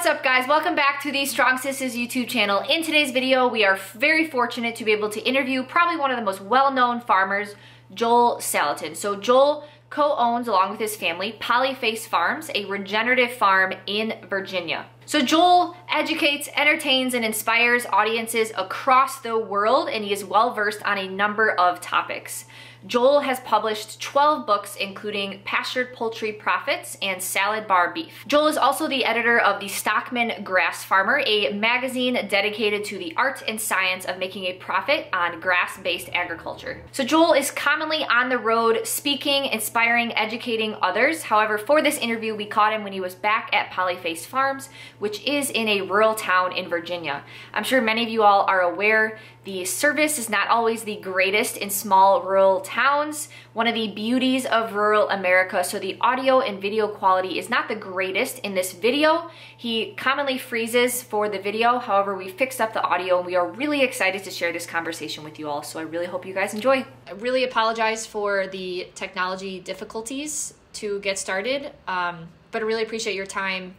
What's up guys? Welcome back to the Strong Sistas YouTube channel. In today's video, we are very fortunate to be able to interview probably one of the most well-known farmers, Joel Salatin. So Joel co-owns along with his family Polyface Farms, a regenerative farm in Virginia. So Joel educates, entertains, and inspires audiences across the world, and he is well versed on a number of topics. Joel has published 12 books, including Pastured Poultry Profits and Salad Bar Beef. Joel is also the editor of The Stockman Grass Farmer, a magazine dedicated to the art and science of making a profit on grass-based agriculture. So Joel is commonly on the road speaking, inspiring, educating others. However, for this interview, we caught him when he was back at Polyface Farms, which is in a rural town in Virginia. I'm sure many of you all are aware the service is not always the greatest in small rural towns. One of the beauties of rural America, so the audio and video quality is not the greatest in this video. He commonly freezes for the video, however, we fixed up the audio and we are really excited to share this conversation with you all, so I really hope you guys enjoy. I really apologize for the technology difficulties to get started, um, but I really appreciate your time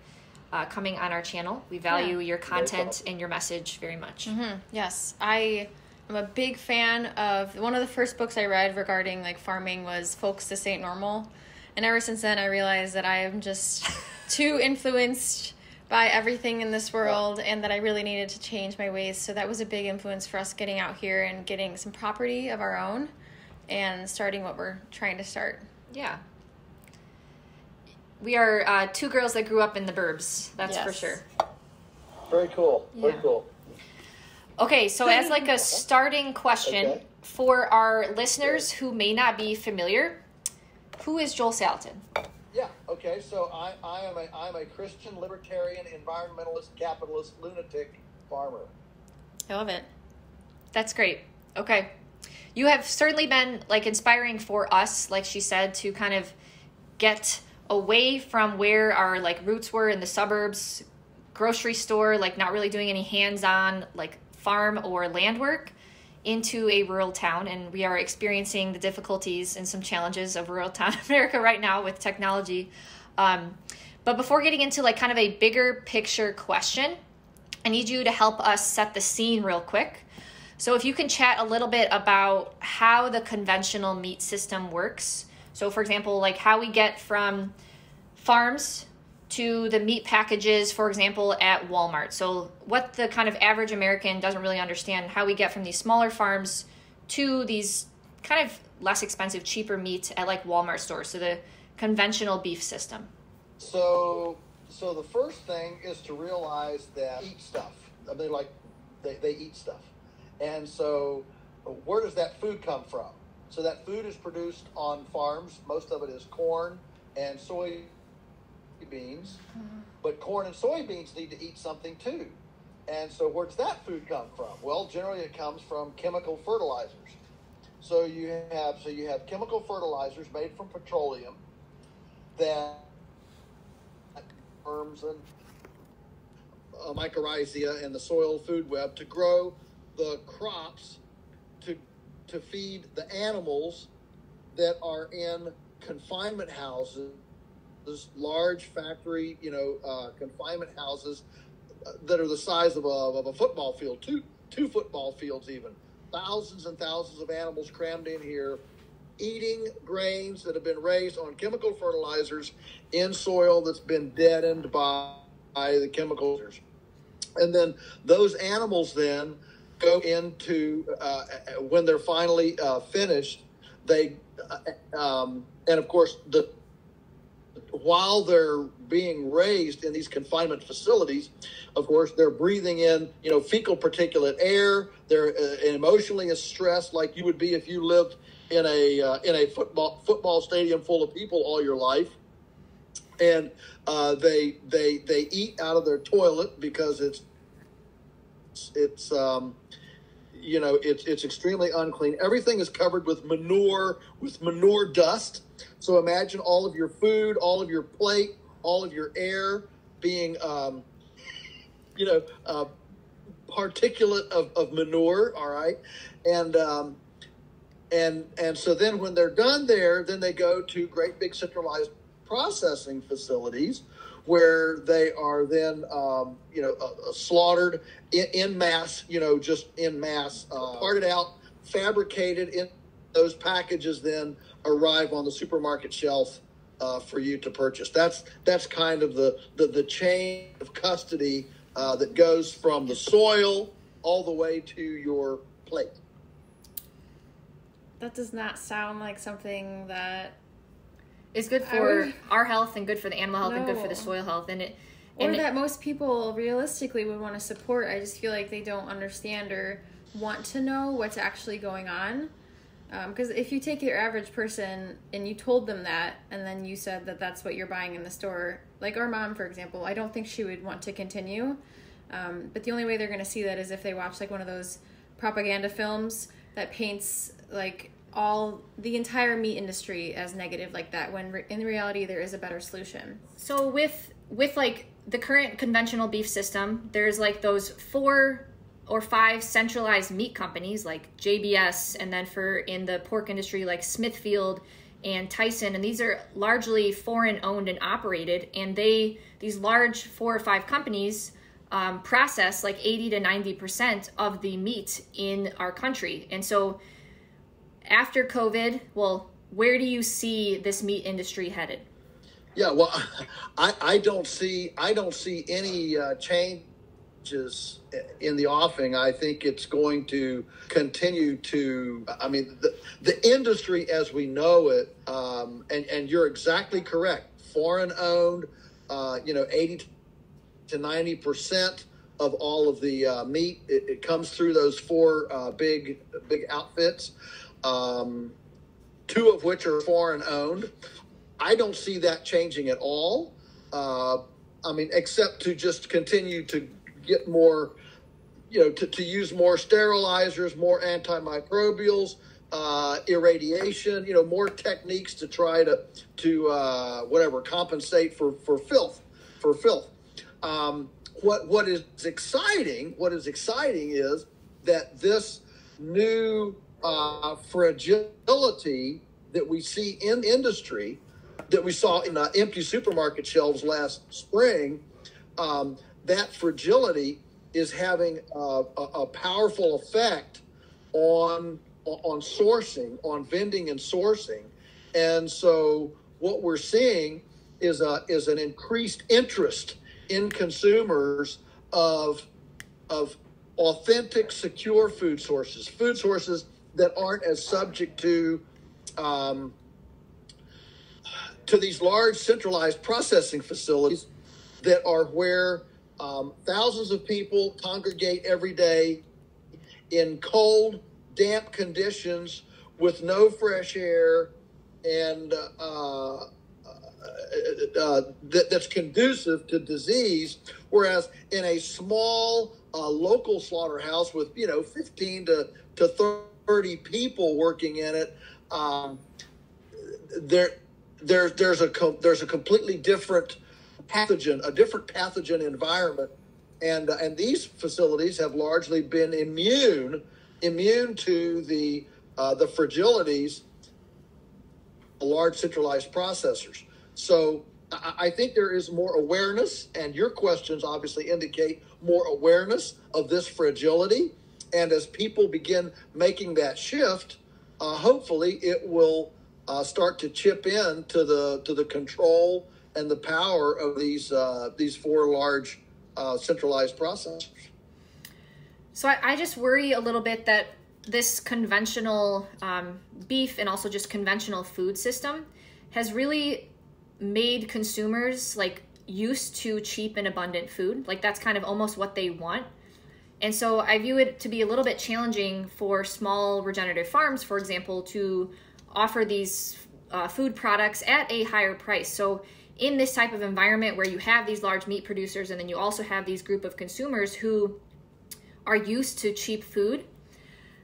uh, coming on our channel. We value yeah. your content and your message very much. Mm-hmm. Yes, I am a big fan of one of the first books I read regarding like farming was Folks This Ain't Normal, and ever since then I realized that I am just too influenced by everything in this world and that I really needed to change my ways. So that was a big influence for us getting out here and getting some property of our own and starting what we're trying to start. Yeah, we are uh, two girls that grew up in the burbs. That's yes. for sure. Very cool. Very cool. Okay, so as like a starting question okay. for our listeners who may not be familiar, who is Joel Salatin? Yeah. Okay. So I, I am a I'm a Christian libertarian environmentalist capitalist lunatic farmer. I love it. That's great. Okay. You have certainly been like inspiring for us, like she said, to kind of get away from where our like roots were in the suburbs, grocery store, like not really doing any hands-on like farm or land work into a rural town and we are experiencing the difficulties and some challenges of rural town America right now with technology. Um, but before getting into like kind of a bigger picture question, I need you to help us set the scene real quick. So if you can chat a little bit about how the conventional meat system works so, for example, like how we get from farms to the meat packages, for example, at Walmart. So, what the kind of average American doesn't really understand how we get from these smaller farms to these kind of less expensive, cheaper meat at like Walmart stores. So, the conventional beef system. So, so the first thing is to realize that eat stuff. I mean, like they, they eat stuff, and so where does that food come from? So that food is produced on farms. Most of it is corn and soybeans. Mm-hmm. But corn and soybeans need to eat something too. And so where does that food come from? Well, generally it comes from chemical fertilizers. So you have so you have chemical fertilizers made from petroleum that worms and uh, mycorrhizae in the soil food web to grow the crops to feed the animals that are in confinement houses, large factory, you know, uh, confinement houses uh, that are the size of a, of a football field, two two football fields even. Thousands and thousands of animals crammed in here, eating grains that have been raised on chemical fertilizers in soil that's been deadened by, by the chemicals. And then those animals then go into uh, when they're finally uh, finished. They uh, um, and of course the while they're being raised in these confinement facilities, of course they're breathing in you know fecal particulate air. They're uh, emotionally as stressed like you would be if you lived in a uh, in a football football stadium full of people all your life and uh, they they they eat out of their toilet because it's it's um, you know it's it's extremely unclean. Everything is covered with manure, with manure dust. So imagine all of your food, all of your plate, all of your air being, um, you know, uh, particulate of, of manure. All right, and um, and and so then when they're done there, then they go to great big centralized processing facilities where they are then, um, you know, uh, uh, slaughtered in, in, mass, you know, just in mass, uh, parted out, fabricated in those packages, then arrive on the supermarket shelf uh, for you to purchase. That's that's kind of the the, the chain of custody uh, that goes from the soil all the way to your plate. That does not sound like something that is good for would, our health and good for the animal health no. and good for the soil health and it and or that it, most people realistically would want to support. I just feel like they don't understand or want to know what's actually going on. Because um, if you take your average person and you told them that, and then you said that that's what you're buying in the store, like our mom, for example, I don't think she would want to continue. Um, but the only way they're going to see that is if they watch like one of those propaganda films that paints like all the entire meat industry as negative like that when re- in reality there is a better solution. So with with like the current conventional beef system there's like those four or five centralized meat companies like JBS, and then for in the pork industry like Smithfield and Tyson, and these are largely foreign owned and operated, and they these large four or five companies um, process like 80 to 90 percent of the meat in our country, and so after COVID, well, where do you see this meat industry headed? Yeah, well, I, I don't see I don't see any uh, change is in the offing, I think it's going to continue to. I mean, the, the industry as we know it, um, and and you're exactly correct. Foreign owned, uh, you know, eighty to ninety percent of all of the uh, meat it, it, comes through those four uh, big big outfits, um, two of which are foreign owned. I don't see that changing at all. Uh, I mean, except to just continue to get more, you know, to, to use more sterilizers, more antimicrobials, uh, irradiation, you know, more techniques to try to to uh, whatever compensate for for filth, for filth. Um, what what is exciting? What is exciting is that this new uh, fragility that we see in industry, that we saw in uh, empty supermarket shelves last spring, um, that fragility is having a, a, a powerful effect on on sourcing, on vending and sourcing, and so what we're seeing is a is an increased interest in consumers of of authentic, secure food sources, food sources that aren't as subject to um, to these large centralized processing facilities that are where um, thousands of people congregate every day in cold, damp conditions with no fresh air and uh, uh, uh, that, that's conducive to disease. Whereas in a small uh, local slaughterhouse with you know 15 to, to 30 people working in it, um, there there there's a there's a completely different pathogen, a different pathogen environment, and uh, and these facilities have largely been immune immune to the uh, the fragilities of large centralized processors. So I think there is more awareness, and your questions obviously indicate more awareness of this fragility. And as people begin making that shift, uh, hopefully it will uh, start to chip in to the to the control and the power of these uh, these four large uh, centralized processors. So I, I, just worry a little bit that this conventional um, beef and also just conventional food system has really made consumers like used to cheap and abundant food. Like that's kind of almost what they want. And so I view it to be a little bit challenging for small regenerative farms, for example, to offer these uh, food products at a higher price. So in this type of environment where you have these large meat producers and then you also have these group of consumers who are used to cheap food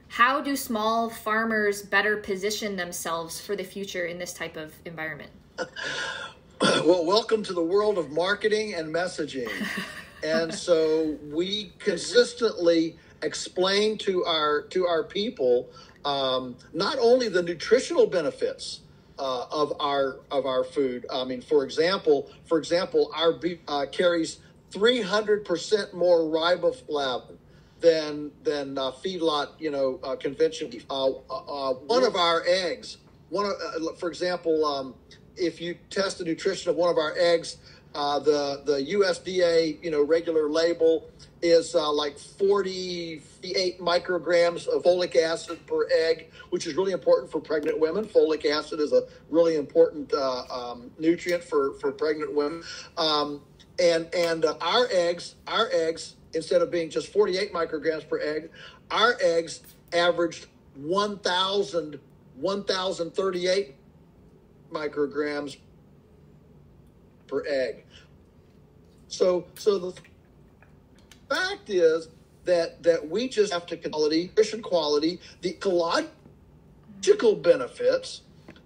how do small farmers better position themselves for the future in this type of environment well welcome to the world of marketing and messaging and so we consistently explain to our to our people um, not only the nutritional benefits uh, of our of our food. I mean, for example, for example, our beef uh, carries 300 percent more riboflavin than than uh, feedlot, you know, uh, conventional beef. Uh, uh, one of our eggs, one of, uh, for example, um, if you test the nutrition of one of our eggs, uh, the the USDA, you know, regular label is uh, like 48 micrograms of folic acid per egg, which is really important for pregnant women. Folic acid is a really important uh, um, nutrient for, for pregnant women. Um, and and uh, our eggs, our eggs, instead of being just 48 micrograms per egg, our eggs averaged 1,000, 1,038 micrograms per egg. So, so the fact is that that we just have to quality, nutrition quality, the ecological benefits,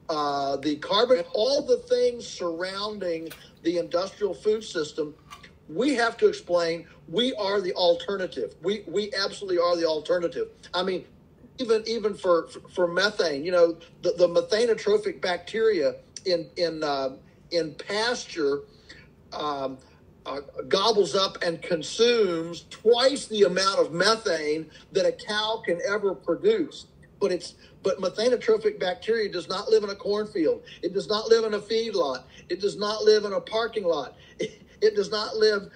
uh, the carbon, all the things surrounding the industrial food system. We have to explain we are the alternative. We we absolutely are the alternative. I mean, even even for for methane, you know, the, the methanotrophic bacteria in in uh, in pasture. Um, uh, gobbles up and consumes twice the amount of methane that a cow can ever produce. But it's but methanotrophic bacteria does not live in a cornfield. It does not live in a feedlot. It does not live in a parking lot. It, it does not live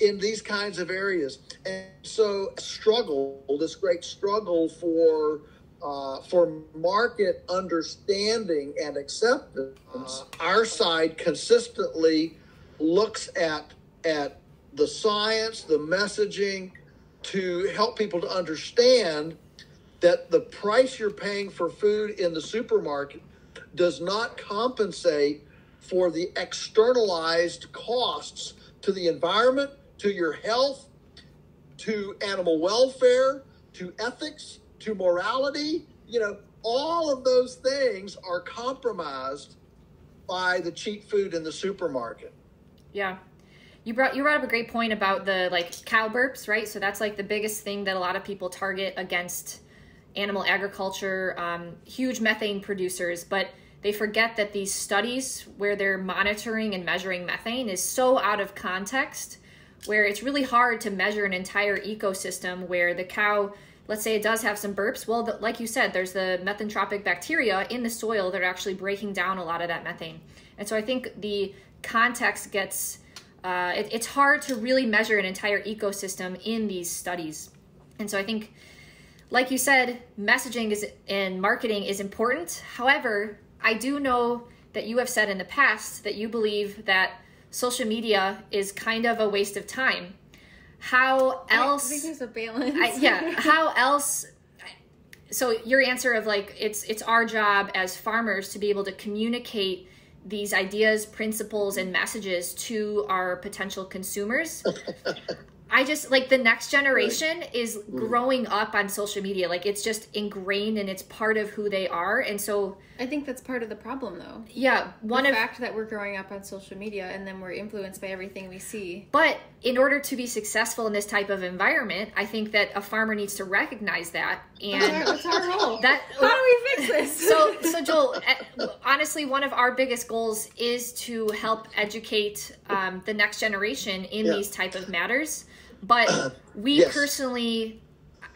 in these kinds of areas. And so struggle, this great struggle for uh, for market understanding and acceptance, uh, our side consistently looks at at the science, the messaging to help people to understand that the price you're paying for food in the supermarket does not compensate for the externalized costs to the environment, to your health, to animal welfare, to ethics, to morality. You know, all of those things are compromised by the cheap food in the supermarket. Yeah. You brought you brought up a great point about the like cow burps, right? So that's like the biggest thing that a lot of people target against animal agriculture, um, huge methane producers, but they forget that these studies where they're monitoring and measuring methane is so out of context where it's really hard to measure an entire ecosystem where the cow let's say it does have some burps well the, like you said there's the methanotrophic bacteria in the soil that are actually breaking down a lot of that methane and so i think the context gets uh, it, it's hard to really measure an entire ecosystem in these studies. And so I think, like you said, messaging is and marketing is important. However, I do know that you have said in the past that you believe that social media is kind of a waste of time. How else? I think there's a balance. I, yeah. How else? So your answer of like it's it's our job as farmers to be able to communicate these ideas, principles, and messages to our potential consumers. I just like the next generation right. is mm. growing up on social media. Like it's just ingrained and it's part of who they are. And so I think that's part of the problem though. Yeah. One the of fact that we're growing up on social media and then we're influenced by everything we see. But in order to be successful in this type of environment, I think that a farmer needs to recognize that. And that's our, role. That how do we fix this? so so Joel, eh, honestly, one of our biggest goals is to help educate um, the next generation in yeah. these type of matters but we yes. personally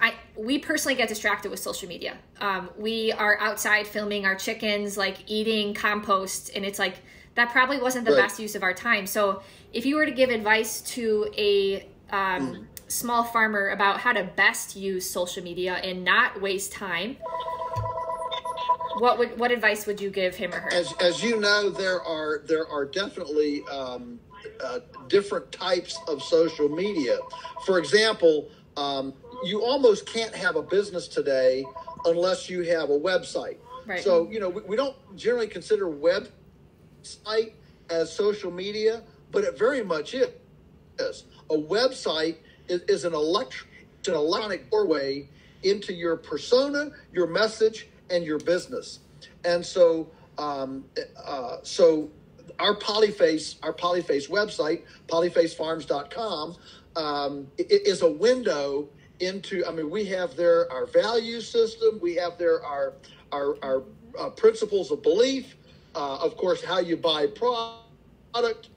I we personally get distracted with social media. Um, we are outside filming our chickens, like eating compost, and it's like that probably wasn't the right. best use of our time. So if you were to give advice to a um, mm. small farmer about how to best use social media and not waste time, what would what advice would you give him or her? As as you know, there are there are definitely um, uh, different types of social media. For example, um, you almost can't have a business today unless you have a website. Right. So, you know, we, we don't generally consider website as social media, but it very much is. A website is, is an, elect- an electronic doorway into your persona, your message, and your business. And so, um, uh, so our Polyface, our Polyface website, polyfacefarms.com, um, is a window into. I mean, we have there our value system, we have there our our, our uh, principles of belief, uh, of course, how you buy product,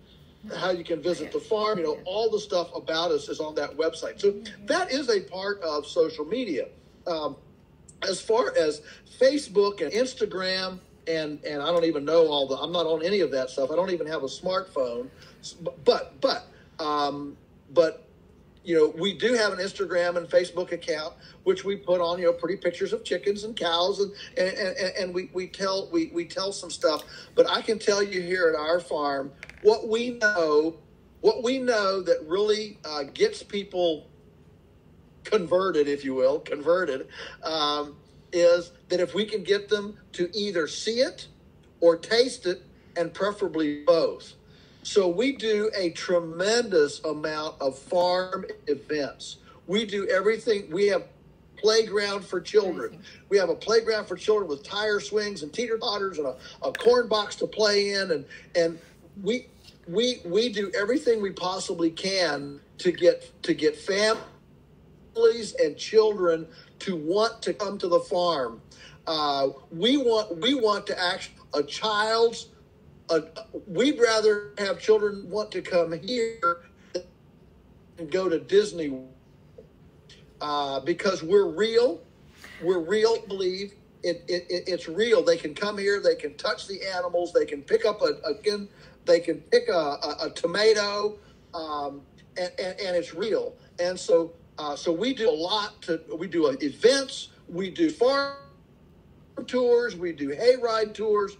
how you can visit the farm. You know, all the stuff about us is on that website. So that is a part of social media. Um, as far as Facebook and Instagram, and and I don't even know all the. I'm not on any of that stuff. I don't even have a smartphone. But but um, but you know, we do have an Instagram and Facebook account, which we put on, you know, pretty pictures of chickens and cows, and and, and, and we, we tell we, we tell some stuff. But I can tell you here at our farm what we know, what we know that really uh, gets people converted, if you will, converted, um, is that if we can get them to either see it or taste it, and preferably both. So we do a tremendous amount of farm events. We do everything. We have playground for children. We have a playground for children with tire swings and teeter totters and a, a corn box to play in, and and we we we do everything we possibly can to get to get families and children to want to come to the farm. Uh, we want we want to act a child's uh, we'd rather have children want to come here and go to Disney uh, because we're real. We're real. Believe it, it, it, it's real. They can come here. They can touch the animals. They can pick up a, again. They can pick a, a, a tomato, um, and, and, and, it's real. And so uh, so we do a lot. To we do events. We do farm tours. We do hayride tours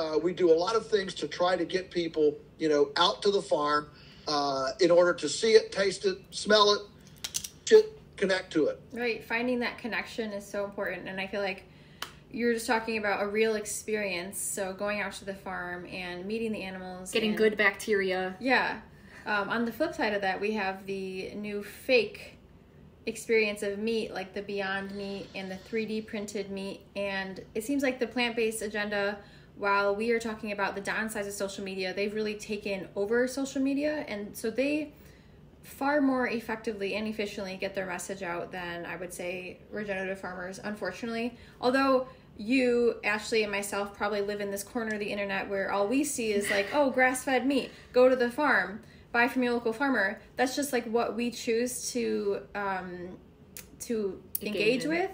uh, we do a lot of things to try to get people, you know, out to the farm uh, in order to see it, taste it, smell it, connect to it. Right. Finding that connection is so important. And I feel like you're just talking about a real experience. So going out to the farm and meeting the animals, getting and, good bacteria. Yeah. Um, on the flip side of that, we have the new fake experience of meat, like the Beyond Meat and the 3D printed meat. And it seems like the plant based agenda while we are talking about the downsides of social media, they've really taken over social media. And so they far more effectively and efficiently get their message out than I would say regenerative farmers, unfortunately. Although you, Ashley, and myself probably live in this corner of the internet where all we see is like, oh, grass fed meat, go to the farm, buy from your local farmer. That's just like what we choose to um, to engage, engage with.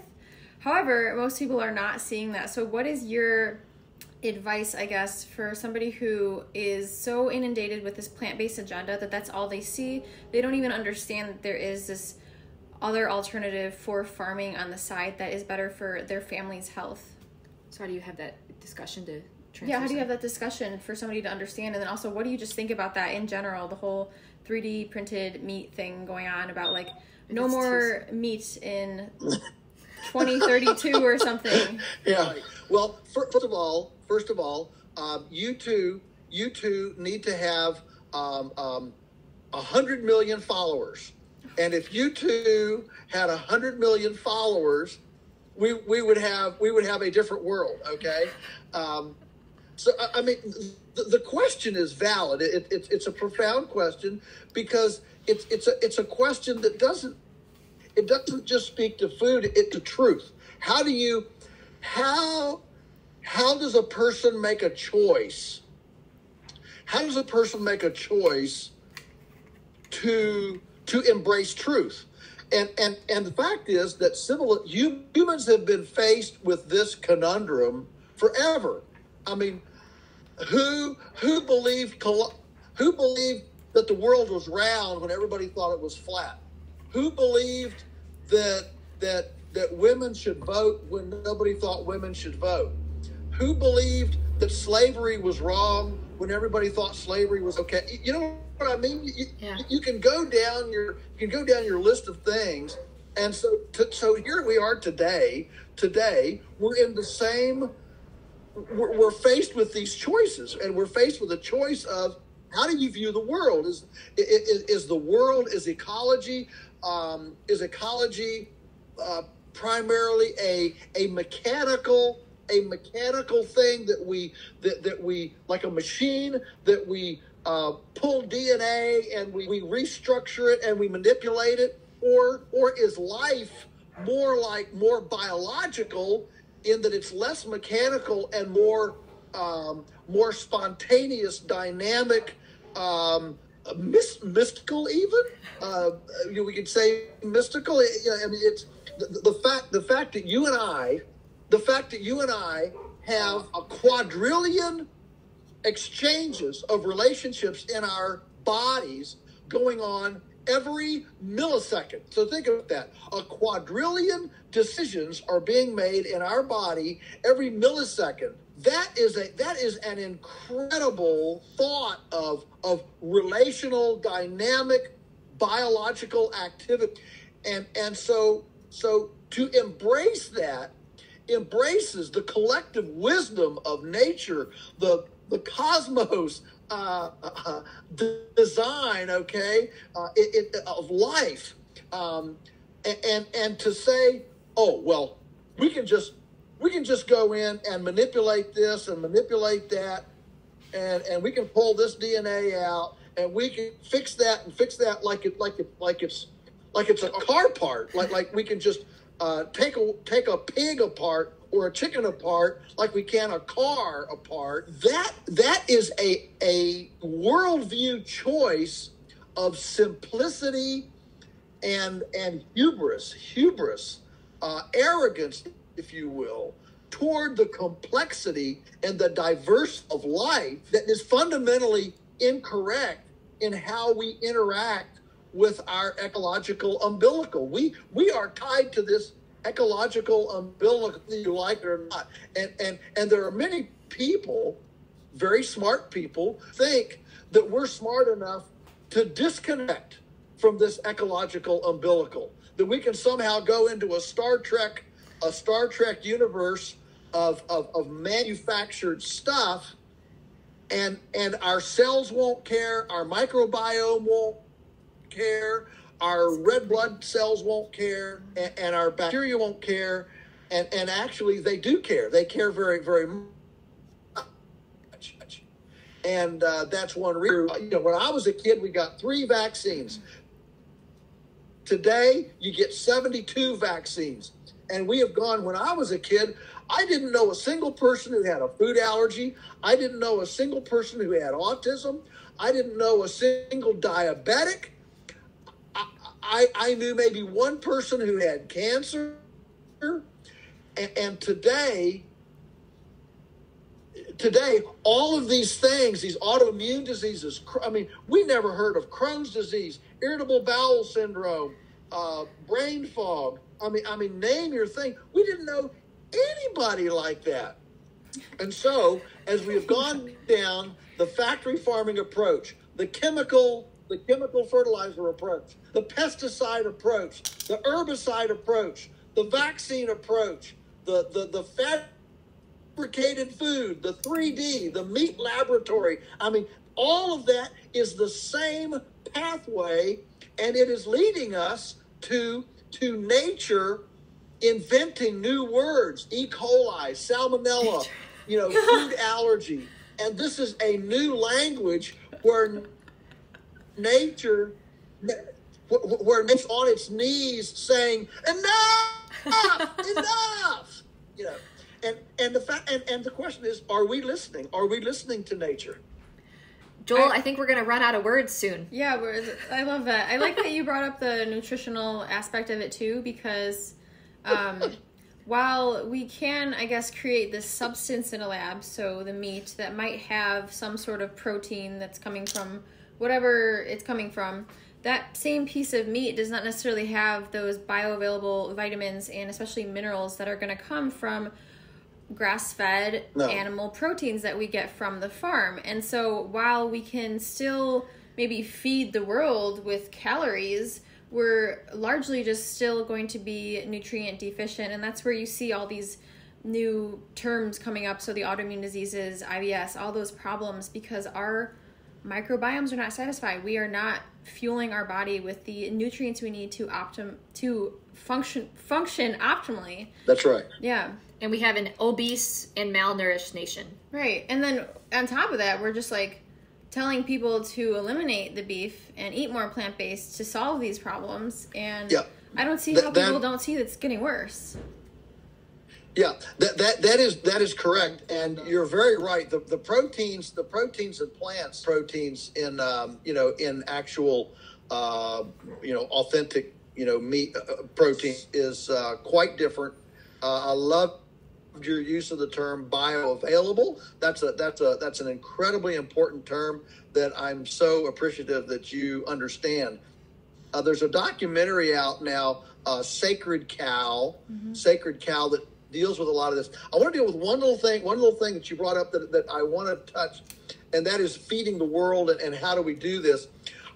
However, most people are not seeing that. So, what is your advice, I guess, for somebody who is so inundated with this plant based agenda that that's all they see. They don't even understand that there is this other alternative for farming on the side that is better for their family's health. So, how do you have that discussion to yeah, how do you have that discussion for somebody to understand? And then also, what do you just think about that in general? The whole 3D printed meat thing going on about like no it's more too... meat in 2032 or something. Yeah. Well, first of all, first of all, um, you two, you two need to have um, um, 100 million followers. And if you two had 100 million followers, we, we would have we would have a different world. Okay, um, so I, mean the, the, question is valid. It, it, it's a profound question because it's it's a it's a question that doesn't it doesn't just speak to food. It's to truth. How do you how how does a person make a choice? How does a person make a choice to to embrace truth? And and and the fact is that civil you, humans have been faced with this conundrum forever. I mean, who who believed who believed that the world was round when everybody thought it was flat? Who believed that that that women should vote when nobody thought women should vote? who believed that slavery was wrong when everybody thought slavery was okay? You know what I mean? You, yeah. you can go down your you can go down your list of things, and so to, so here we are today. Today we're in the same. We're, we're faced with these choices, and we're faced with a choice of how do you view the world? Is is, is the world is ecology um, is ecology uh, primarily a a mechanical a mechanical thing that we that, that we like a machine that we uh, pull DNA and we, we restructure it and we manipulate it, or or is life more like more biological in that it's less mechanical and more um, more spontaneous, dynamic, um, mys- mystical, even. Uh, you know, we could say mystical. You know, I mean, it's the, the fact the fact that you and I, the fact that you and I have a quadrillion exchanges of relationships in our bodies going on every millisecond. So think about that. A quadrillion decisions are being made in our body every millisecond. That is a that is an incredible thought of of relational dynamic biological activity. And and so so to embrace that embraces the collective wisdom of nature, the the cosmos, uh, uh, design, okay, uh, it, it, of life, um, and, and and to say, oh well, we can just we can just go in and manipulate this and manipulate that, and and we can pull this DNA out and we can fix that and fix that like it like it like it's like it's a car part, like like we can just uh, take a take a pig apart or a chicken apart like we can a car apart. That that is a a worldview choice of simplicity and and hubris, hubris, uh, arrogance, if you will, toward the complexity and the diverse of life that is fundamentally incorrect in how we interact with our ecological umbilical. We we are tied to this ecological umbilical, you like it or not. And and and there are many people, very smart people, think that we're smart enough to disconnect from this ecological umbilical. That we can somehow go into a Star Trek, a Star Trek universe of, of, of manufactured stuff and and our cells won't care, our microbiome won't care, our red blood cells won't care, and, and our bacteria won't care, and and actually they do care. They care very very much. And uh, that's one reason. You know, when I was a kid, we got three vaccines. Today, you get 72 vaccines. And we have gone, when I was a kid, I didn't know a single person who had a food allergy. I didn't know a single person who had autism. I didn't know a single diabetic. I, I, knew maybe one person who had cancer. And, and today, today, all of these things, these autoimmune diseases, I mean, we never heard of Crohn's disease, irritable bowel syndrome, uh, brain fog. I mean, I mean, name your thing. We didn't know anybody like that. And so, as we have gone down the factory farming approach, the chemical, the chemical fertilizer approach, the pesticide approach, the herbicide approach, the vaccine approach, the the the fabricated food, the 3D, the meat laboratory. I mean, all of that is the same pathway, and it is leading us to to nature inventing new words e coli salmonella you know food allergy and this is a new language where nature where it's on its knees saying enough enough you know and and the fact and, and the question is are we listening are we listening to nature Joel, I, I, think we're gonna run out of words soon. Yeah, I love that. I like that you brought up the nutritional aspect of it too, because um, while we can, I guess, create this substance in a lab, so the meat that might have some sort of protein that's coming from whatever it's coming from, that same piece of meat does not necessarily have those bioavailable vitamins and especially minerals that are going to come from grass fed no. animal proteins that we get from the farm. And so while we can still maybe feed the world with calories, we're largely just still going to be nutrient deficient and that's where you see all these new terms coming up so the autoimmune diseases IBS all those problems because our microbiomes are not satisfied we are not fueling our body with the nutrients we need to optim to function function optimally that's right yeah and we have an obese and malnourished nation right and then on top of that we're just like telling people to eliminate the beef and eat more plant based to solve these problems. And yeah. I don't see how Th- people don't see that's getting worse. Yeah, that, that that is that is correct, and you're very right. The the proteins, the proteins in plants, proteins in um, you know in actual uh, you know authentic you know meat uh, protein is uh, quite different. Uh, I love your use of the term bioavailable. That's a that's a that's an incredibly important term that I'm so appreciative that you understand. Uh, there's a documentary out now, uh, Sacred Cow, mm-hmm. Sacred Cow, that deals with a lot of this. I want to deal with one little thing, one little thing that you brought up that, that I want to touch, and that is feeding the world and, and how do we do this.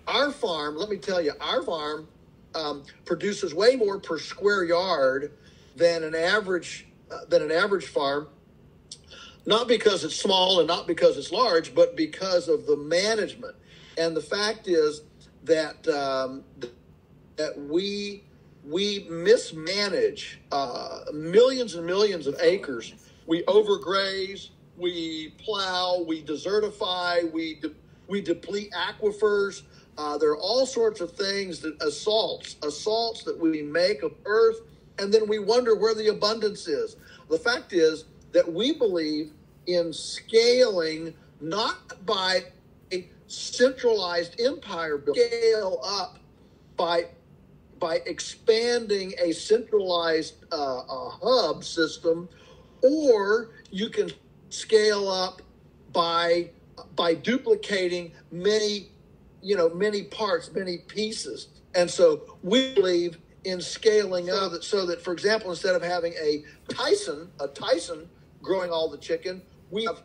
Our farm, let me tell you, our farm um, produces way more per square yard than an average uh, than an average farm. Not because it's small and not because it's large, but because of the management. And the fact is that um, that we we mismanage uh, millions and millions of acres. We overgraze, we plow, we desertify, we de- we deplete aquifers. Uh, there are all sorts of things that assaults, assaults that we make of earth, and then we wonder where the abundance is. The fact is that we believe in scaling not by a centralized empire, scale up by by expanding a centralized uh, uh, hub system, or you can scale up by by duplicating many, you know, many parts, many pieces. And so we believe in scaling up that so that, for example, instead of having a Tyson, a Tyson growing all the chicken, we have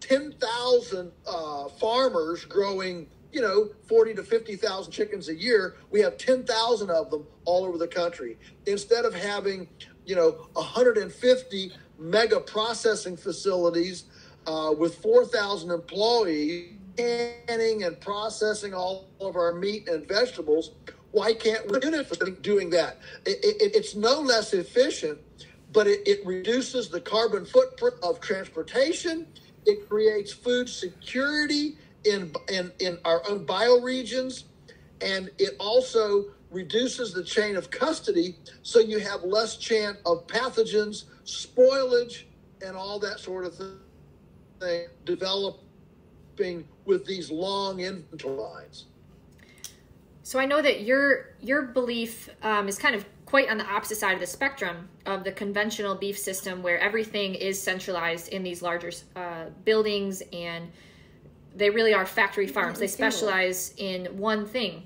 ten thousand uh, farmers growing you know, 40 to 50,000 chickens a year, we have 10,000 of them all over the country. Instead of having, you know, 150 mega processing facilities uh, with 4,000 employees canning and processing all of our meat and vegetables, why can't we doing that? It, it, it's no less efficient, but it, it reduces the carbon footprint of transportation. It creates food security in, in, in our own bioregions, and it also reduces the chain of custody so you have less chance of pathogens, spoilage, and all that sort of thing developing with these long inventory lines. So I know that your your belief um, is kind of quite on the opposite side of the spectrum of the conventional beef system, where everything is centralized in these larger uh, buildings and they really are factory farms. They specialize in one thing.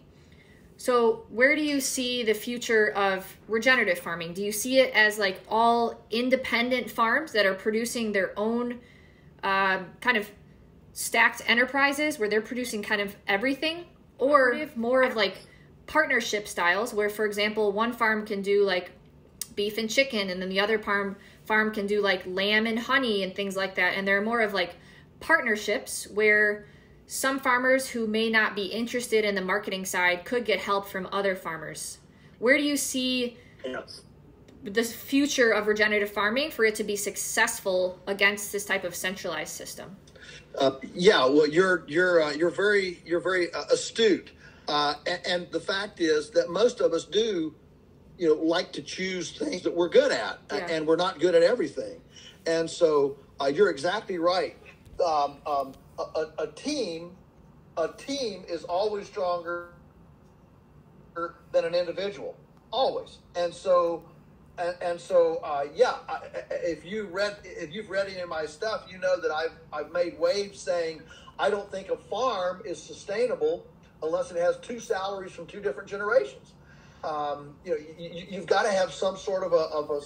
So, where do you see the future of regenerative farming? Do you see it as like all independent farms that are producing their own uh, kind of stacked enterprises where they're producing kind of everything? Or more of like partnership styles where, for example, one farm can do like beef and chicken, and then the other farm farm can do like lamb and honey and things like that. And they're more of like partnerships where some farmers who may not be interested in the marketing side could get help from other farmers. Where do you see yes. the future of regenerative farming for it to be successful against this type of centralized system? Uh, yeah, well, you're you're uh, you're very you're very uh, astute, uh, and, and, the fact is that most of us do, you know, like to choose things that we're good at, yeah. and we're not good at everything, and so uh, you're exactly right um, um, a, a, team, a team is always stronger than an individual, always. And so, and, and so, uh, yeah. I, if you read, if you've read any of my stuff, you know that I've I've made waves saying I don't think a farm is sustainable unless it has two salaries from two different generations. Um, you know, you, have got to have some sort of a, of a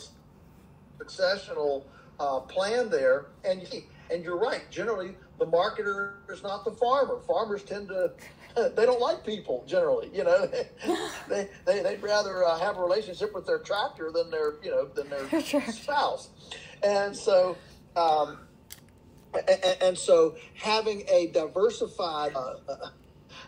successional uh, plan there, and and you're right. Generally, the marketer is not the farmer. Farmers tend to they don't like people generally. You know, they they they'd rather uh, have a relationship with their tractor than their you know than their spouse, and so. Um, and, and, so having a diversified uh, uh,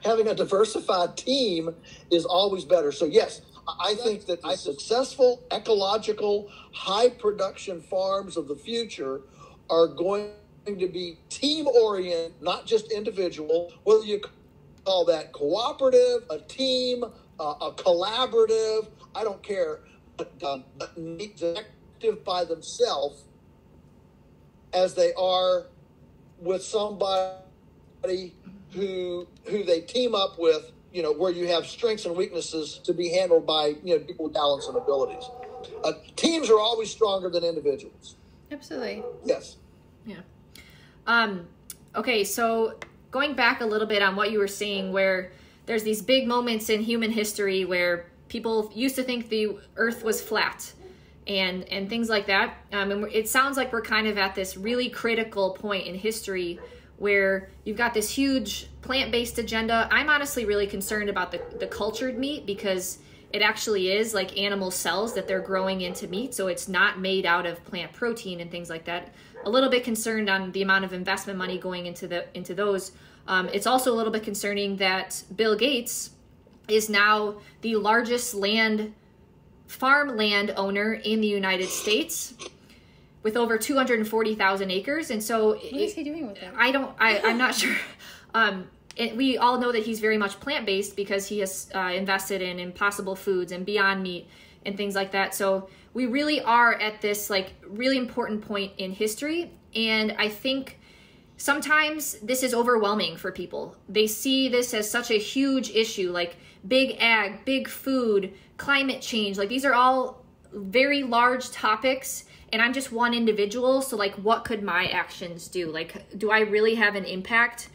having a diversified team is always better. So yes, I think that the successful ecological high production farms of the future are going to be team oriented, not just individual, whether you call that cooperative, a team, uh, a collaborative, I don't care. But, um, by themselves as they are with somebody who who they team up with, you know, where you have strengths and weaknesses to be handled by you know people with talents and abilities. Uh, teams are always stronger than individuals. Absolutely. Yes. Yeah. Um, okay, so going back a little bit on what you were saying, where there's these big moments in human history where people used to think the Earth was flat, and and things like that. Um, and it sounds like we're kind of at this really critical point in history where you've got this huge plant-based agenda. I'm honestly really concerned about the the cultured meat because it actually is like animal cells that they're growing into meat, so it's not made out of plant protein and things like that. A little bit concerned on the amount of investment money going into the into those. Um, it's also a little bit concerning that Bill Gates is now the largest land farmland owner in the United States with over 240,000 acres. And so what is he doing with that I don't I I'm not sure. Um it, we all know that he's very much plant-based because he has uh, invested in impossible foods and beyond meat and things like that. So we really are at this like really important point in history and I think sometimes this is overwhelming for people. They see this as such a huge issue, like big ag, big food, climate change. Like these are all very large topics and I'm just one individual, so like what could my actions do? Like do I really have an impact?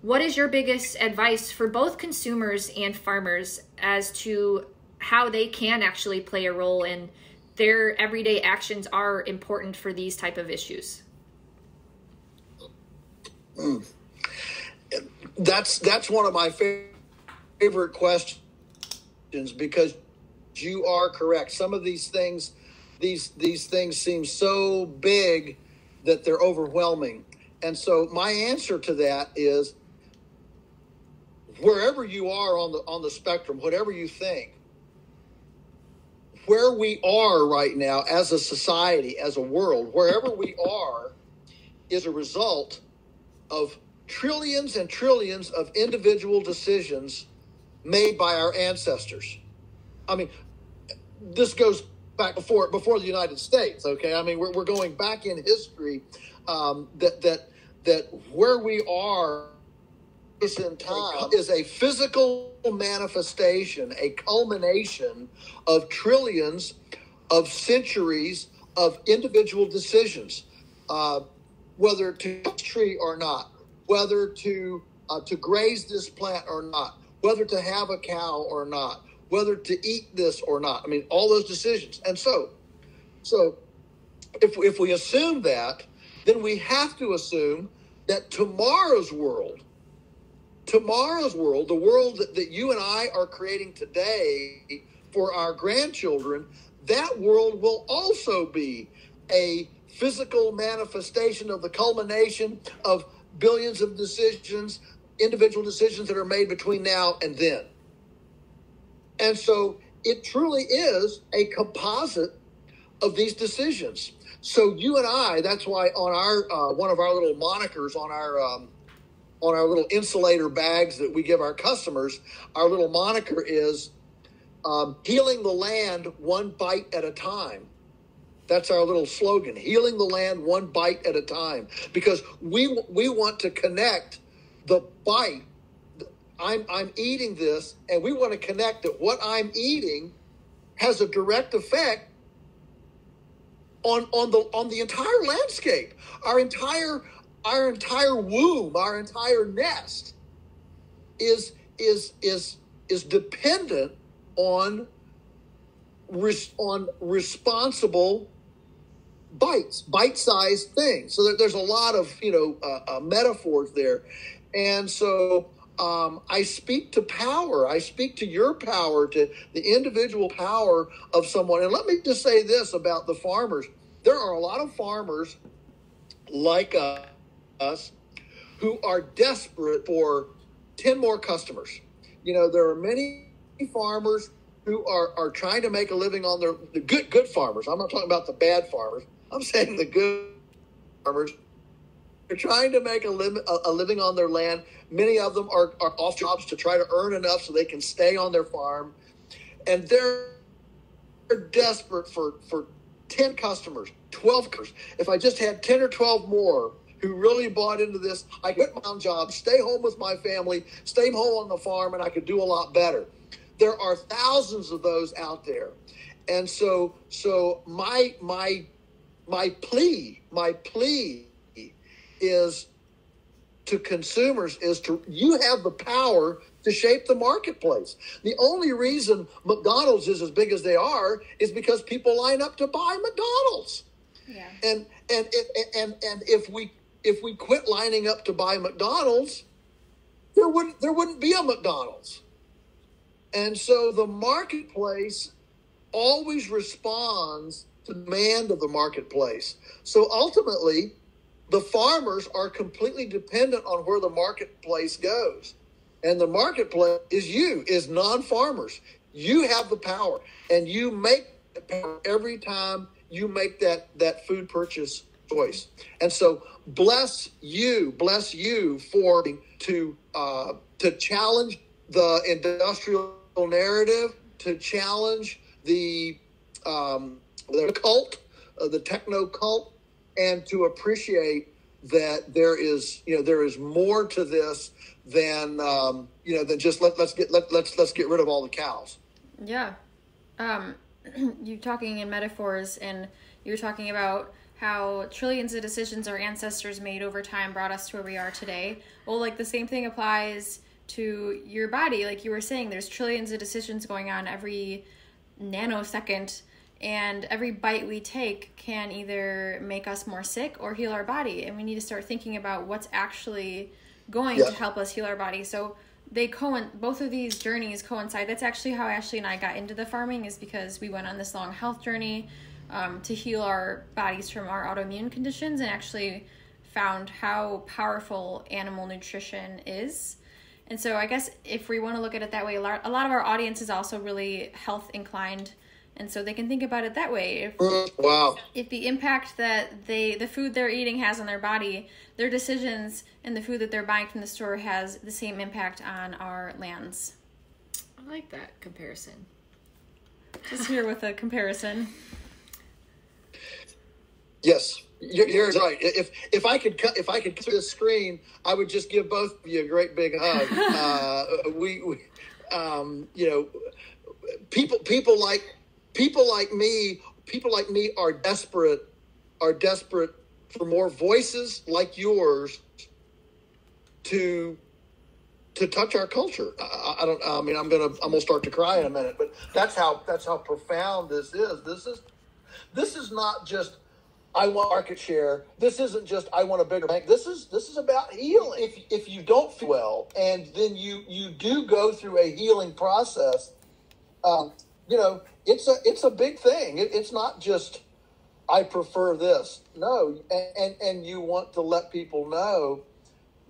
What is your biggest advice for both consumers and farmers as to how they can actually play a role and their everyday actions are important for these type of issues? Mm. That's that's one of my favorite questions because you are correct. Some of these things, these these things seem so big that they're overwhelming. And so my answer to that is wherever you are on the on the spectrum, whatever you think, where we are right now as a society, as a world, wherever we are is a result of trillions and trillions of individual decisions made by our ancestors. I mean, this goes back before before the United States. Okay, I mean we're, we're going back in history. Um, that that that where we are is in time is a physical manifestation, a culmination of trillions of centuries of individual decisions, uh, whether to tree or not, whether to uh, to graze this plant or not, whether to have a cow or not, whether to eat this or not. I mean, all those decisions. And so, so if, if we assume that, then we have to assume that tomorrow's world, tomorrow's world, the world that, that you and I are creating today for our grandchildren, that world will also be a physical manifestation of the culmination of billions of decisions, individual decisions that are made between now and then. And so it truly is a composite of these decisions. So you and I, that's why on our uh, one of our little monikers on our um, on our little insulator bags that we give our customers, our little moniker is um, healing the land one bite at a time. That's our little slogan: healing the land one bite at a time. Because we we want to connect the bite I'm I'm eating this, and we want to connect that what I'm eating has a direct effect on on the on the entire landscape. Our entire our entire womb, our entire nest is is is is dependent on res, on responsible bites, bite-sized things. So there's a lot of you know uh, uh, metaphors there, and so um, I speak to power. I speak to your power, to the individual power of someone. And let me just say this about the farmers there are a lot of farmers like us who are desperate for 10 more customers. You know, there are many farmers who are, are trying to make a living on their the good good farmers. I'm not talking about the bad farmers. I'm saying the good farmers they're trying to make a, li- a, living on their land. Many of them are, are off jobs to try to earn enough so they can stay on their farm. And they're, they're desperate for, for 10 customers, 12 customers, if I just had 10 or 12 more who really bought into this, I quit my own job, stay home with my family, stay home on the farm, and I could do a lot better. There are thousands of those out there. And so so my my my plea, my plea is to consumers is to you have the power to shape the marketplace. The only reason McDonald's is as big as they are is because people line up to buy McDonald's. Yeah. And and and and if we if we quit lining up to buy McDonald's, there wouldn't there wouldn't be a McDonald's. And so the marketplace always responds to demand of the marketplace. So ultimately, the farmers are completely dependent on where the marketplace goes. And the marketplace is you, is non-farmers. You have the power and you make every time you make that that food purchase choice. And so bless you, bless you for to uh, to challenge the industrial narrative, to challenge the um, the cult, uh, the techno cult, and to appreciate that there is you know there is more to this than um, you know than just let let's get let let's let's get rid of all the cows. Yeah, um, you talking in metaphors, and you're talking about how trillions of decisions our ancestors made over time brought us to where we are today. Well, like the same thing applies to your body. Like you were saying, there's trillions of decisions going on every nanosecond and every bite we take can either make us more sick or heal our body. And we need to start thinking about what's actually going to help us heal our body. So they co both of these journeys coincide. That's actually how ashley and i got into the farming is because we went on this long health journey um, to heal our bodies from our autoimmune conditions and actually found how powerful animal nutrition is and so I guess if we want to look at it that way, a lot, a lot of our audience is also really health inclined. And so they can think about it that way. If, mm, wow. If the impact that they, the food they're eating has on their body, their decisions and the food that they're buying from the store has the same impact on our lands. I like that comparison. Just here with a comparison. Yes, you're, you're, right. If if I could cut if I could cut this screen, I would just give both of you a great big hug. uh, we, we um, you know, people people like people like me. People like me are desperate are desperate for more voices like yours to to touch our culture. I, I, don't. I mean, I'm gonna I'm gonna start to cry in a minute, but that's how that's how profound this is. This is this is not just I want market share. This isn't just I want a bigger bank. This is this is about healing. If if you don't feel well and then you you do go through a healing process, um, you know it's a it's a big thing. It, it's not just I prefer this. No, and, and and you want to let people know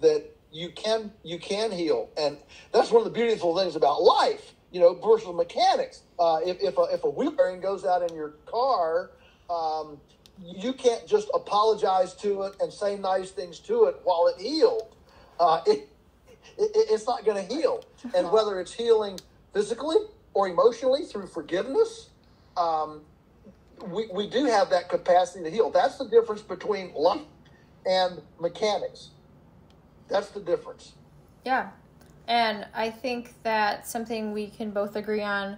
that you can you can heal, and that's one of the beautiful things about life. You know, versus mechanics. Uh, if if a, if a wheel bearing goes out in your car. Um, you can't just apologize to it and say nice things to it while it healed. Uh, it, it, it's not going to heal. And whether it's healing physically or emotionally through forgiveness, um, we, we do have that capacity to heal. That's the difference between life and mechanics. That's the difference. Yeah. And I think that something we can both agree on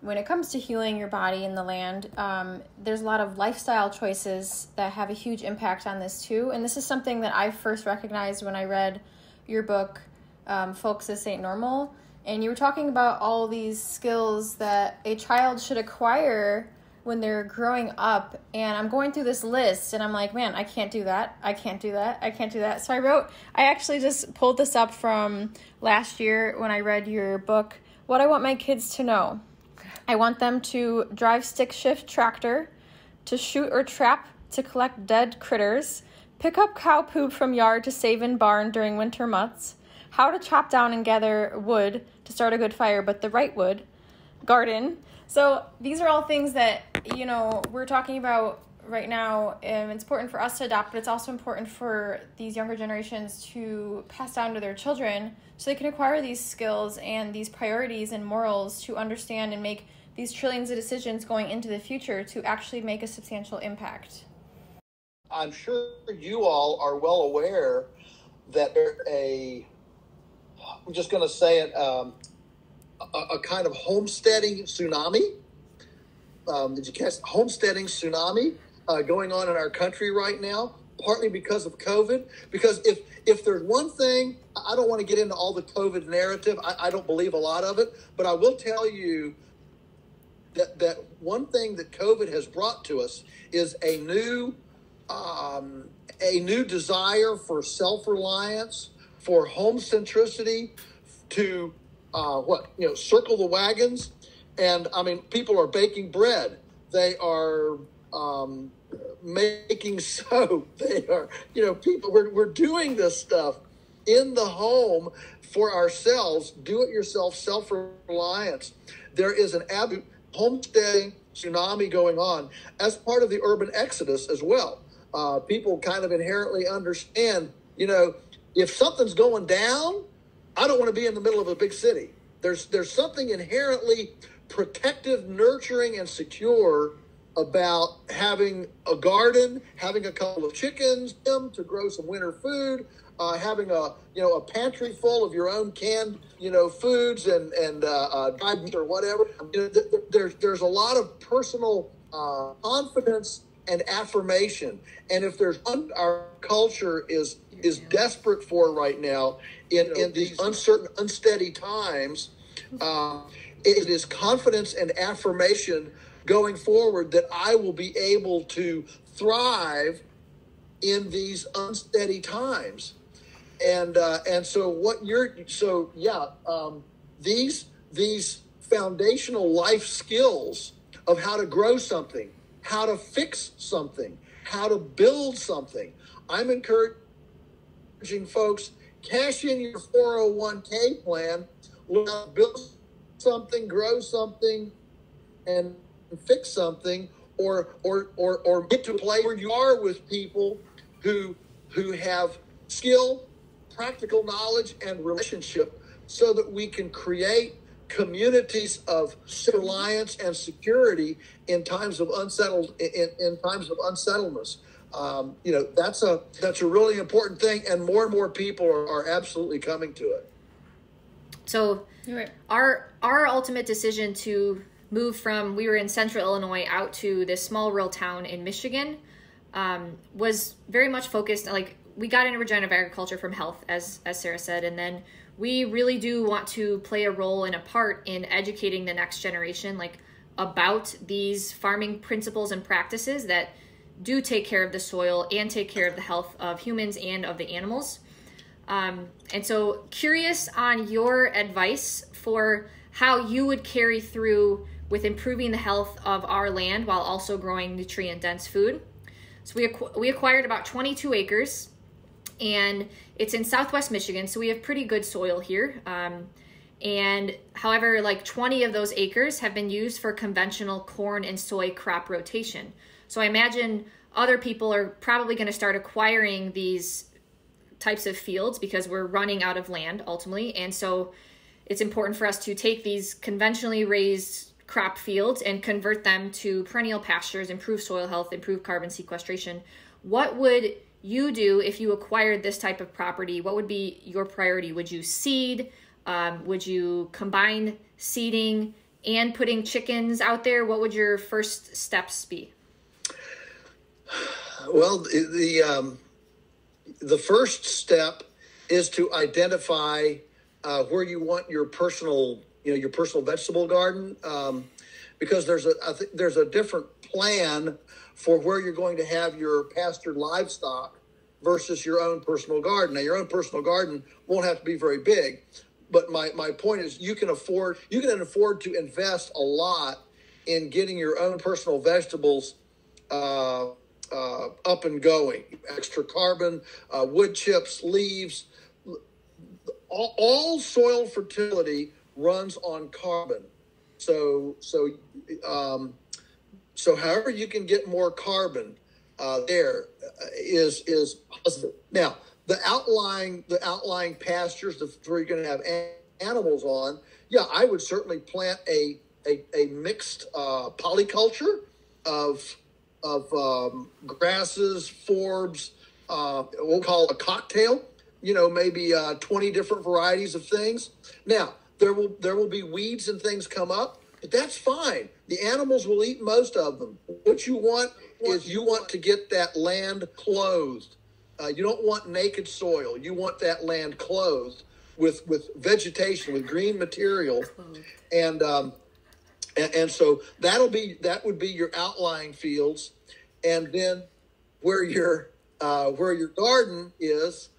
when it comes to healing your body and the land, um, there's a lot of lifestyle choices that have a huge impact on this too. And this is something that I first recognized when I read your book, um, Folks This Ain't Normal. And you were talking about all these skills that a child should acquire when they're growing up. And I'm going through this list and I'm like, man, I can't do that. I can't do that. I can't do that. So I wrote, I actually just pulled this up from last year when I read your book, What I Want My Kids to Know I want them to drive stick shift tractor, to shoot or trap to collect dead critters, pick up cow poop from yard to save in barn during winter months, how to chop down and gather wood to start a good fire, but the right wood, garden. So these are all things that, you know, we're talking about right now. And it's important for us to adopt, but it's also important for these younger generations to pass down to their children so they can acquire these skills and these priorities and morals to understand and make these trillions of decisions going into the future to actually make a substantial impact? I'm sure you all are well aware that a, I'm just going to say it, um, a, a, kind of homesteading tsunami. Um, did you catch homesteading tsunami uh, going on in our country right now? Partly because of COVID. Because if if there's one thing, I don't want to get into all the COVID narrative. I, I don't believe a lot of it, but I will tell you that that one thing that COVID has brought to us is a new um, a new desire for self reliance, for home centricity, to uh, what you know, circle the wagons, and I mean, people are baking bread. They are um, making soap. They are, you know, people. We're we're doing this stuff in the home for ourselves. Do it yourself, self reliance. There is an absolute homesteading tsunami going on as part of the urban exodus as well uh, people kind of inherently understand, you know, if something's going down, I don't want to be in the middle of a big city. There's there's something inherently protective, nurturing, and secure about having a garden, having a couple of chickens, to grow some winter food, uh, having a you know a pantry full of your own canned you know foods and and uh, uh, or whatever. You know, th- th- there's there's a lot of personal uh, confidence and affirmation. And if there's one our culture is is desperate for right now in, in these uncertain, unsteady times, uh, it is confidence and affirmation going forward that I will be able to thrive in these unsteady times. And uh, and so what you're so yeah um, these these foundational life skills of how to grow something how to fix something, how to build something. I'm encouraging folks cash in your 401k plan, build something, grow something, and fix something, or or or or get to a place where you are with people who who have skill, practical knowledge, and relationship, so that we can create communities of reliance and security in times of unsettled in, in times of unsettledness. Um, you know that's a that's a really important thing, and more and more people are, are absolutely coming to it. So right. our our ultimate decision to move from we were in central Illinois out to this small rural town in Michigan um, was very much focused like we got into regenerative agriculture from health as as Sarah said, and then we really do want to play a role and a part in educating the next generation like about these farming principles and practices that do take care of the soil and take care of the health of humans and of the animals. Um, and so curious on your advice for how you would carry through with improving the health of our land while also growing nutrient dense food. So we, acqu- we acquired about 22 acres and it's in southwest Michigan, so we have pretty good soil here. Um, and however, like 20 of those acres have been used for conventional corn and soy crop rotation. So I imagine other people are probably going to start acquiring these types of fields because we're running out of land ultimately. And so it's important for us to take these conventionally raised crop fields and convert them to perennial pastures, improve soil health, improve carbon sequestration. What would you do if you acquired this type of property? What would be your priority? Would you seed? Um, would you combine seeding and putting chickens out there? What would your first steps be? Well, the um, the first step is to identify uh, where you want your personal, you know, your personal vegetable garden, um, because there's a th- there's a different plan for where you're going to have your pastured livestock versus your own personal garden. Now, your own personal garden won't have to be very big, but my, my point is you can afford you can afford to invest a lot in getting your own personal vegetables uh, uh, up and going. Extra carbon, uh, wood chips, leaves. All, all, soil fertility runs on carbon. So so um, so, however, you can get more carbon uh, there uh, is is positive. Now, the outlying the outlying pastures, the where you're going to have animals on, yeah, I would certainly plant a a, a mixed uh, polyculture of of um, grasses, forbs. Uh, we'll call it a cocktail. You know, maybe uh, twenty different varieties of things. Now there will there will be weeds and things come up, but that's fine. The animals will eat most of them. What you want is you want to get that land clothed. Uh, you don't want naked soil. You want that land clothed with with vegetation, with green material, and um, and, and so that'll be that would be your outlying fields, and then where your uh, where your garden is,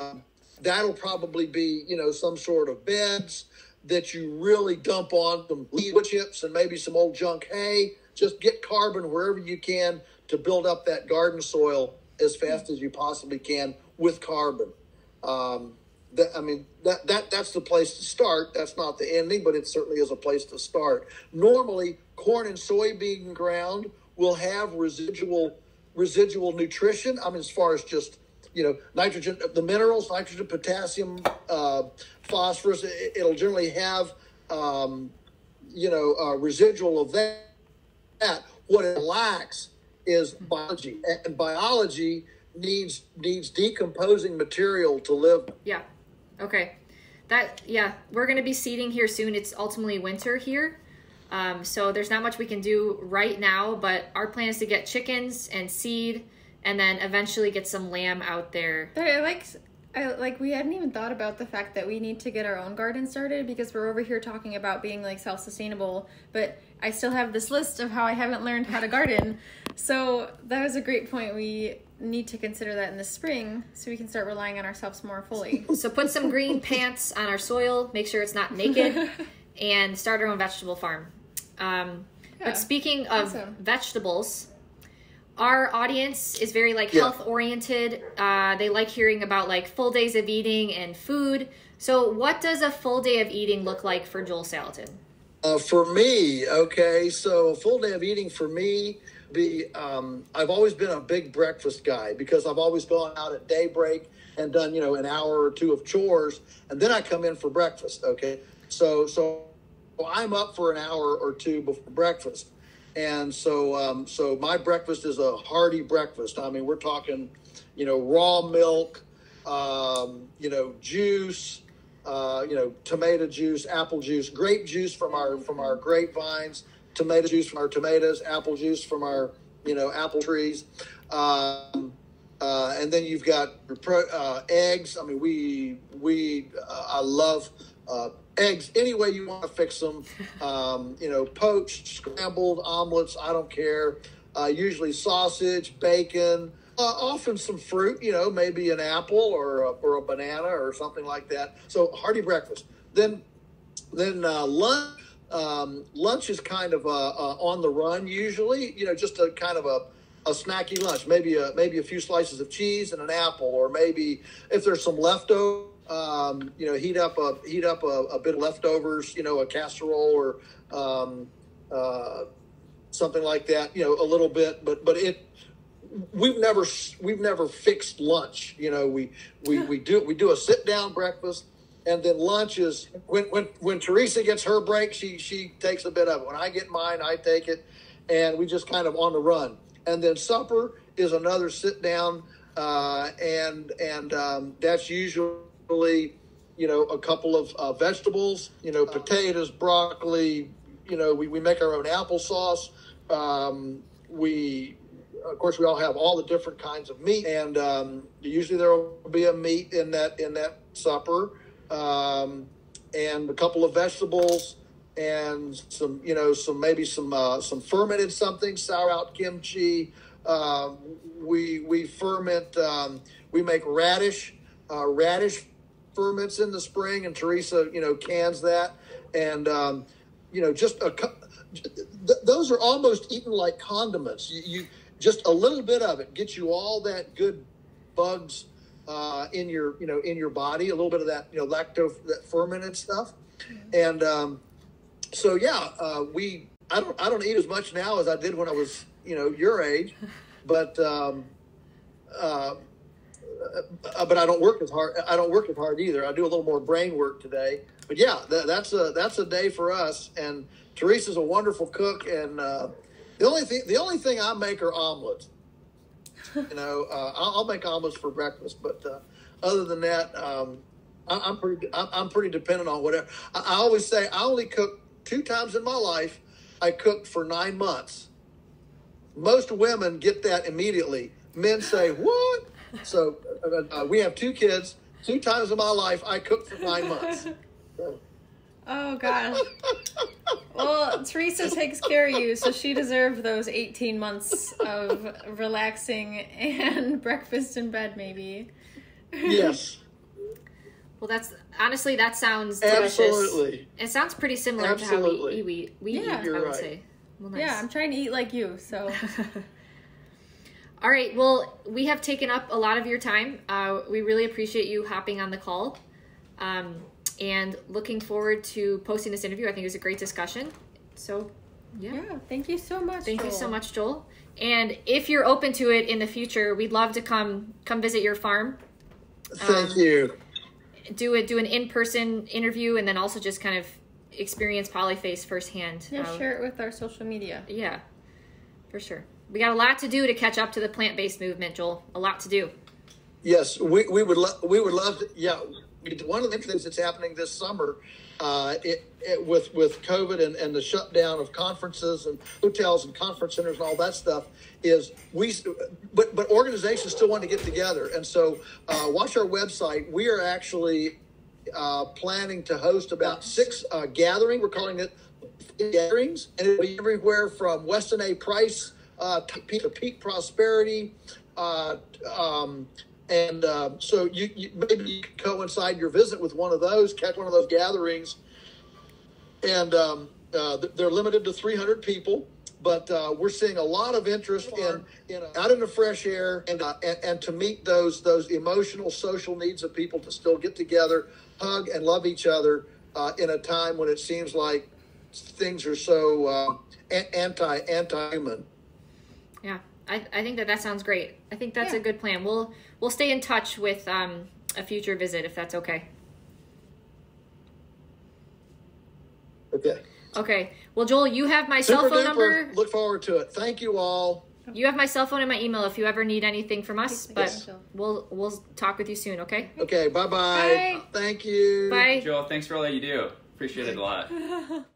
um, that'll probably be you know some sort of beds that you really dump on some leaf chips and maybe some old junk hay. Just get carbon wherever you can to build up that garden soil as fast as you possibly can with carbon. Um, that, I mean, that, that that's the place to start. That's not the ending, but it certainly is a place to start. Normally, corn and soybean ground will have residual residual nutrition. I mean, as far as just you know, nitrogen, the minerals, nitrogen, potassium, uh, phosphorus. It, will generally have um, you know uh, residual of that. What it lacks is biology, and biology needs needs decomposing material to live. Yeah. Okay. That yeah, we're gonna be seeding here soon. It's ultimately winter here. Um, so there's not much we can do right now, but our plan is to get chickens and seed and then eventually get some lamb out there. But I like I like we hadn't even thought about the fact that we need to get our own garden started because we're over here talking about being like self-sustainable, but I still have this list of how I haven't learned how to garden. So that was a great point. We need to consider that in the spring so we can start relying on ourselves more fully. So put some green pants on our soil, make sure it's not naked, and start our own vegetable farm. Um, yeah, but speaking of awesome. vegetables, our audience is very like yeah. health oriented. Uh, they like hearing about like full days of eating and food. So, what does a full day of eating look like for Joel Salatin? Uh, for me, okay, so full day of eating for me be um, I've always been a big breakfast guy because I've always gone out at daybreak and done you know an hour or two of chores and then I come in for breakfast. Okay, so so I'm up for an hour or two before breakfast, and so um, so my breakfast is a hearty breakfast. I mean we're talking you know raw milk, um, you know juice. Uh, you know, tomato juice, apple juice, grape juice from our from our grapevines, tomato juice from our tomatoes, apple juice from our you know apple trees, um, uh, and then you've got uh, eggs. I mean, we we uh, I love uh, eggs any way you want to fix them. Um, you know, poached, scrambled, omelets. I don't care. Uh, usually sausage, bacon. Uh, often some fruit, you know, maybe an apple or a, or a banana or something like that. So hearty breakfast. Then, then lunch um, lunch is kind of uh, uh, on the run usually. You know, just a kind of a a snacky lunch, maybe a maybe a few slices of cheese and an apple, or maybe if there's some leftover, um, you know, heat up a heat up a, a, bit of leftovers, you know, a casserole or um, uh, something like that. You know, a little bit, but but it we've never we've never fixed lunch. You know, we we we do we do a sit down breakfast and then lunch is when when when Teresa gets her break, she she takes a bit of it. When I get mine, I take it, and we just kind of on the run. And then supper is another sit down, uh, and and um, that's usually you know a couple of uh, vegetables, you know potatoes, broccoli. You know we, we make our own applesauce. Um, we of course we all have all the different kinds of meat, and um, usually there will be a meat in that in that supper um, and a couple of vegetables and some, you know, some maybe some uh, some fermented something, sauerkraut kimchi. Uh, we we ferment. Um, we make radish uh, radish ferments in the spring, and Teresa, you know, cans that, and um, you know, just a. Th- those are almost eaten like condiments. You, you just a little bit of it gets you all that good bugs uh, in your you know in your body, a little bit of that you know lacto that fermented stuff, and um, so yeah, uh, we I don't I don't eat as much now as I did when I was you know your age, but um, uh, but I don't work as hard. I don't work as hard either. I do a little more brain work today. But yeah, that, that's a that's a day for us. And Teresa's a wonderful cook. And uh, the only thing the only thing I make are omelets. you know, uh, I'll, I'll, make omelets for breakfast. But uh, other than that, um, I, am pretty I'm, I'm, pretty dependent on whatever. I, I always say I only cook two times in my life. I cooked for nine months. Most women get that immediately. Men say, "What?" So uh, uh, we have two kids. Two times in my life, I cooked for nine months. Oh gosh. well, Teresa takes care of you, so she deserved those 18 months of relaxing and breakfast in bed, maybe. Yes. Well, that's honestly that sounds delicious. Absolutely. It sounds pretty similar Absolutely. to how we we, we yeah. eat. I would right. say. Well, nice. Yeah, I'm trying to eat like you, so. All right. Well, we have taken up a lot of your time. Uh, we really appreciate you hopping on the call. Um, and looking forward to posting this interview. I think it was a great discussion. So, yeah. Yeah. Thank you so much. Thank Joel. you so much, Joel. And if you're open to it in the future, we'd love to come come visit your farm. Thank um, you. Do it. Do an in person interview, and then also just kind of experience Polyface firsthand. Yeah, uh, share it with our social media. Yeah, for sure we got a lot to do to catch up to the plant based movement, Joel. A lot to do. Yes, we, we would lo- we would love to. Yeah, one of the things that's happening this summer, uh, it, it, with with COVID and, and the shutdown of conferences and hotels and conference centers and all that stuff is we. But but organizations still want to get together, and so uh, watch our website. We are actually uh, planning to host about six uh, gathering. We're calling it gatherings, and it'll be everywhere from Weston A. Price uh, peak, peak prosperity. Uh, um, and uh, so you, you, maybe you can coincide your visit with one of those, catch one of those gatherings. And um, uh, they're limited to 300 people, but uh, we're seeing a lot of interest in, in out in the fresh air and, uh, and, and to meet those those emotional, social needs of people to still get together, hug, and love each other uh, in a time when it seems like things are so uh, anti anti human. Yeah, I, I think that that sounds great. I think that's yeah. a good plan. We'll we'll stay in touch with um, a future visit if that's okay. Okay. Okay. Well, Joel, you have my Super cell phone duper. number. Look forward to it. Thank you all. You have my cell phone and my email if you ever need anything from us. But we'll we'll talk with you soon. Okay. Okay. Bye-bye. Bye. Thank you. Bye. Joel, thanks for all that you do. Appreciate it a lot.